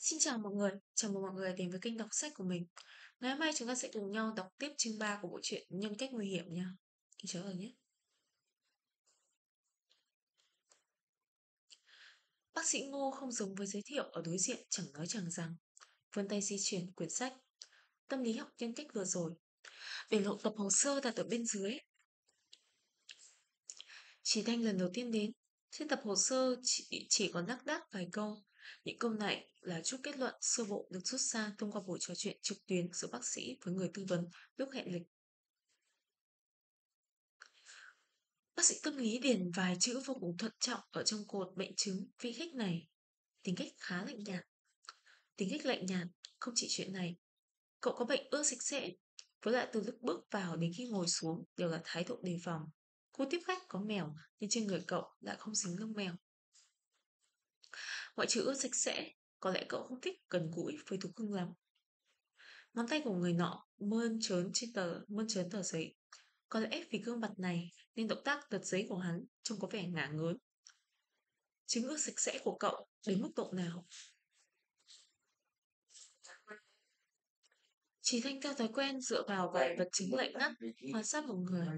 Xin chào mọi người, chào mừng mọi người đến với kênh đọc sách của mình. Ngày hôm nay chúng ta sẽ cùng nhau đọc tiếp chương 3 của bộ truyện Nhân cách nguy hiểm nha. Thì chờ ở nhé. Bác sĩ Ngô không giống với giới thiệu ở đối diện chẳng nói chẳng rằng. Vươn tay di chuyển quyển sách. Tâm lý học nhân cách vừa rồi. Để lộ tập hồ sơ đặt ở bên dưới. Chỉ Thanh lần đầu tiên đến. Trên tập hồ sơ chỉ, chỉ có đắc vài câu. Những câu này là chút kết luận sơ bộ được rút ra thông qua buổi trò chuyện trực tuyến giữa bác sĩ với người tư vấn lúc hẹn lịch. Bác sĩ tâm lý điền vài chữ vô cùng thận trọng ở trong cột bệnh chứng vi khách này. Tính cách khá lạnh nhạt. Tính cách lạnh nhạt, không chỉ chuyện này. Cậu có bệnh ưa sạch sẽ, với lại từ lúc bước vào đến khi ngồi xuống đều là thái độ đề phòng. Cô tiếp khách có mèo, nhưng trên người cậu lại không dính lông mèo. Ngoại trừ ưa sạch sẽ, có lẽ cậu không thích gần gũi với thú cưng lắm. Ngón tay của người nọ mơn trớn trên tờ mơn trớn tờ giấy. Có lẽ vì gương mặt này nên động tác lật giấy của hắn trông có vẻ ngả ngớn. Chứng ước sạch sẽ của cậu đến mức độ nào? Chỉ thanh theo thói quen dựa vào vài vật chứng lạnh ngắt quan sát một người.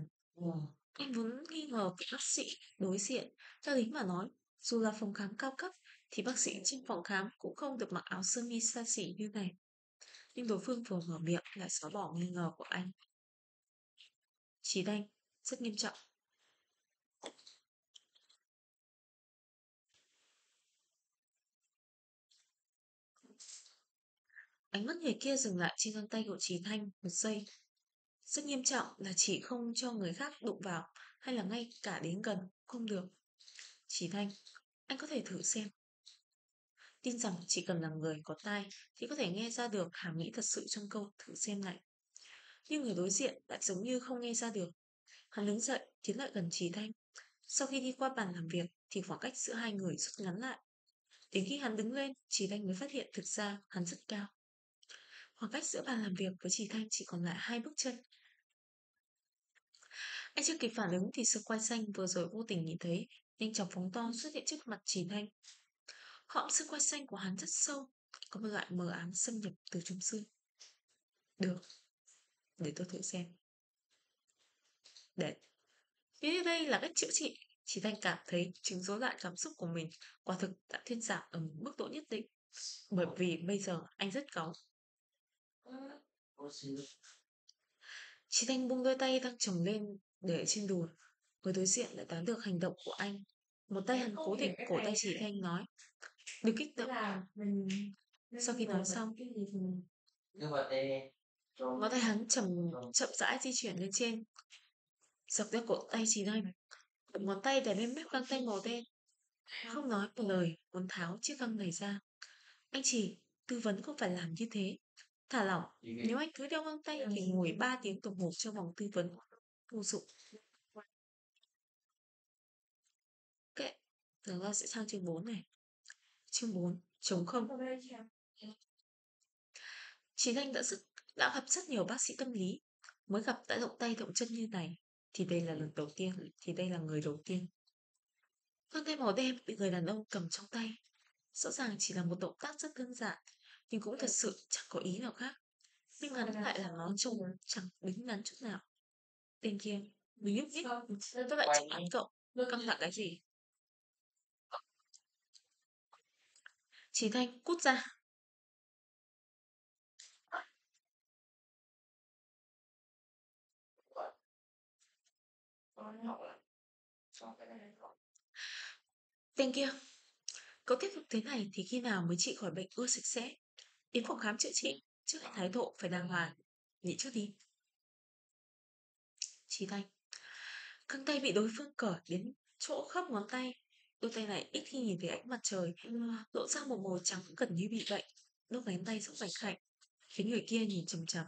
Anh vốn nghi ngờ vị bác sĩ đối diện, theo lý mà nói, dù là phòng khám cao cấp thì bác sĩ trên phòng khám cũng không được mặc áo sơ mi xa xỉ như này. Nhưng đối phương vừa mở miệng lại xóa bỏ nghi ngờ của anh. Chí đanh, rất nghiêm trọng. Ánh mắt người kia dừng lại trên ngón tay của Trí Thanh một giây. Rất nghiêm trọng là chỉ không cho người khác đụng vào hay là ngay cả đến gần, không được. Trí Thanh, anh có thể thử xem. Tin rằng chỉ cần là người có tai thì có thể nghe ra được hàm nghĩ thật sự trong câu thử xem này. Nhưng người đối diện lại giống như không nghe ra được. Hắn đứng dậy, tiến lại gần Trí Thanh. Sau khi đi qua bàn làm việc thì khoảng cách giữa hai người rút ngắn lại. Đến khi hắn đứng lên, Trí Thanh mới phát hiện thực ra hắn rất cao. Khoảng cách giữa bàn làm việc với Trí Thanh chỉ còn lại hai bước chân. Anh chưa kịp phản ứng thì sự quay xanh vừa rồi vô tình nhìn thấy nhanh chóng phóng to xuất hiện trước mặt Trí Thanh. Hõm xương quai xanh của hắn rất sâu, có một loại mờ ám xâm nhập từ trong xương. Được, để tôi thử xem. Để. Như đây là cách chữa trị. Chỉ Thanh cảm thấy chứng rối loạn cảm xúc của mình quả thực đã thuyên giảm ở một mức độ nhất định. Bởi vì bây giờ anh rất cáu. Chị Thanh buông đôi tay đang chồng lên để trên đùi. Người đối diện lại đoán được hành động của anh. Một tay hắn cố định cổ tay chị Thanh nói. Đừng kích động. Sau khi nói xong, ngón tay hắn chậm chậm rãi di chuyển lên trên, dọc theo cổ tay chị Thanh. Ngón tay để lên mép găng tay màu đen. Không nói một lời, muốn tháo chiếc găng này ra. Anh chỉ, tư vấn không phải làm như thế. Thả lỏng, nếu anh cứ đeo găng tay thì ngồi 3 tiếng đồng hồ trong vòng tư vấn. Vô dụng. Kệ, giờ ra sẽ sang chương 4 này. Chương 4, trống không. Chí Thanh đã rất, đã gặp rất nhiều bác sĩ tâm lý. Mới gặp đã động tay động chân như này. Thì đây là lần đầu tiên, thì đây là người đầu tiên. Con tay màu đen bị người đàn ông cầm trong tay. Rõ ràng chỉ là một động tác rất đơn giản, nhưng cũng thật sự chẳng có ý nào khác. Nhưng hắn lại làm nó trông chẳng đứng đắn chút nào. Tên kia, đừng nhúc nhích, tôi lại chẳng bắn cậu, căng thẳng cái gì. Chí Thanh cút ra. Tên kia, cậu tiếp tục thế này thì khi nào mới trị khỏi bệnh ưa sạch sẽ? Đến phòng khám chữa trị, trước hết thái độ phải đàng hoàng. Nghĩ trước đi. Chí Thanh. Căng tay bị đối phương cởi đến chỗ khớp ngón tay. Đôi tay này ít khi nhìn thấy ánh mặt trời, lộ ra một màu trắng gần như bị bệnh. Lúc ngón tay rất rảnh khạnh, khiến người kia nhìn chầm chầm.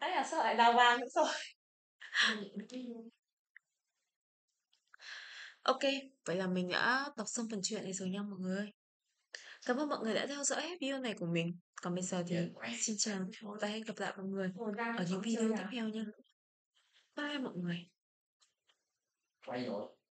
Đấy là sao lại đào vàng nữa rồi? Ok, vậy là mình đã đọc xong phần chuyện này rồi nha mọi người. Cảm ơn mọi người đã theo dõi video này của mình. Còn bây giờ thì xin chào và hẹn gặp lại mọi người ở những video tiếp theo nha. Bye mọi người. Quay rồi.